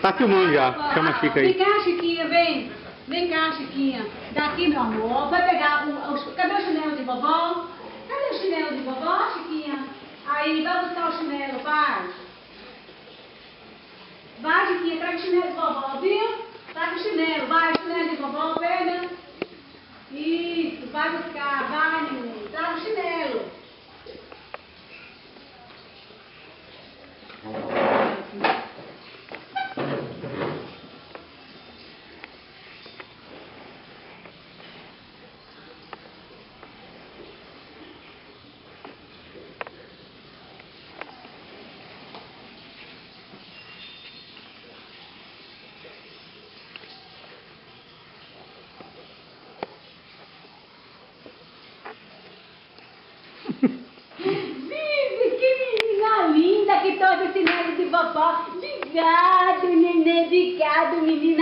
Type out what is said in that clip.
Tá filmando já. Chama a Chica Vem aí. cá, Chiquinha, vem. Vem cá, Chiquinha. Daqui, meu amor. Vai pegar o, os- Cadê o chinelo de vovó? Cadê o chinelo de vovó, Chiquinha? Aí, vai buscar o chinelo, vai. Vai, Chiquinha, traga o chinelo de vovó, viu? Traga o chinelo, vai, o chinelo de vovó, pega. Isso, vai buscar, vai, vovó. Obrigado, neném, obrigado, linda.